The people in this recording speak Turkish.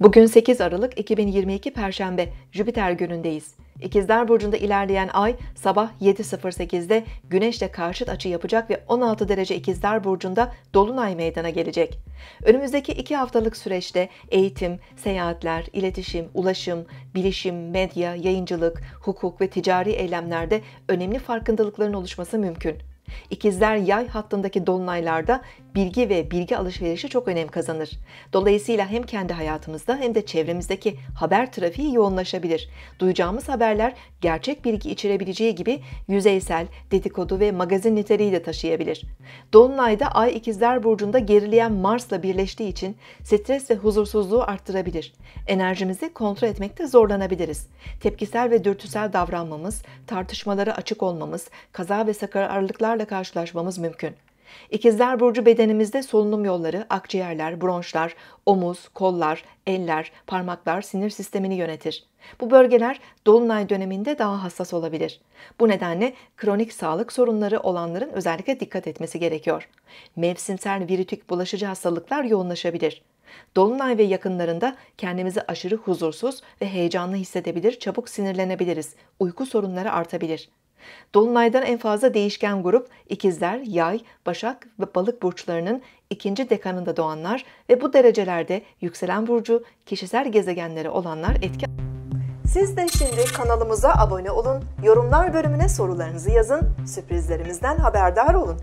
Bugün 8 Aralık 2022 Perşembe Jüpiter günündeyiz. İkizler Burcu'nda ilerleyen ay sabah 7.08'de Güneş'le karşıt açı yapacak ve 16 derece İkizler Burcu'nda Dolunay meydana gelecek. Önümüzdeki iki haftalık süreçte eğitim, seyahatler, iletişim, ulaşım, bilişim, medya, yayıncılık, hukuk ve ticari eylemlerde önemli farkındalıkların oluşması mümkün. İkizler yay hattındaki dolunaylarda bilgi ve bilgi alışverişi çok önem kazanır. Dolayısıyla hem kendi hayatımızda hem de çevremizdeki haber trafiği yoğunlaşabilir. Duyacağımız haberler gerçek bilgi içerebileceği gibi yüzeysel, dedikodu ve magazin niteliği de taşıyabilir. Dolunayda Ay İkizler Burcu'nda gerileyen Mars'la birleştiği için stres ve huzursuzluğu arttırabilir. Enerjimizi kontrol etmekte zorlanabiliriz. Tepkisel ve dürtüsel davranmamız, tartışmalara açık olmamız, kaza ve sakarlıklarla karşılaşmamız mümkün. İkizler Burcu bedenimizde solunum yolları, akciğerler, bronşlar, omuz, kollar, eller, parmaklar sinir sistemini yönetir. Bu bölgeler dolunay döneminde daha hassas olabilir. Bu nedenle kronik sağlık sorunları olanların özellikle dikkat etmesi gerekiyor. Mevsimsel virütik bulaşıcı hastalıklar yoğunlaşabilir. Dolunay ve yakınlarında kendimizi aşırı huzursuz ve heyecanlı hissedebilir, çabuk sinirlenebiliriz. Uyku sorunları artabilir. Dolunaydan en fazla değişken grup ikizler, yay, başak ve balık burçlarının ikinci dekanında doğanlar ve bu derecelerde yükselen burcu, kişisel gezegenleri olanlar etki siz de şimdi kanalımıza abone olun, yorumlar bölümüne sorularınızı yazın, sürprizlerimizden haberdar olun.